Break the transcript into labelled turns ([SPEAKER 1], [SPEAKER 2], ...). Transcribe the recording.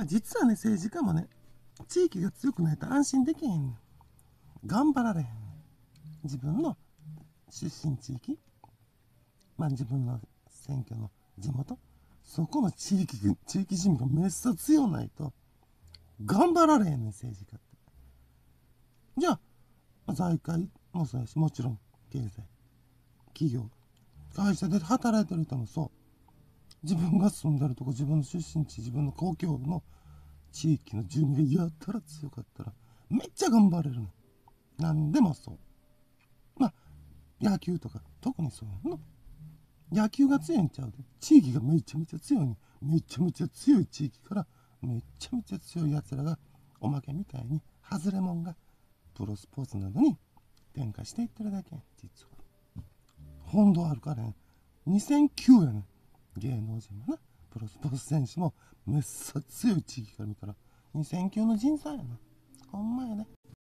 [SPEAKER 1] まあ、実はね、政治家もね、地域が強くないと安心できへんねん。頑張られへんねん。自分の出身地域、まあ自分の選挙の地元、そこの地域、地域人民がめっさ強ないと、頑張られへんねん、政治家って。じゃ、あ、財界もそうやし、もちろん経済、企業、会社で働いてる人もそう。自分が住んでるとこ、自分の出身地、自分の故郷の地域の住民がやったら強かったら、めっちゃ頑張れるの。なんでもそう。まあ、野球とか、特にそうやの。野球が強いんちゃうで。地域がめちゃめちゃ強い、めちゃめちゃ強い地域から、めちゃめちゃ強い奴らが、おまけみたいに、外れもんが、プロスポーツなどに転化していってるだけ実は。本土あるからね、2009やね芸能人もな、プロスポーツ選手も、めっさ強い地域から見たら、2000級の人材やな。ほんまやね。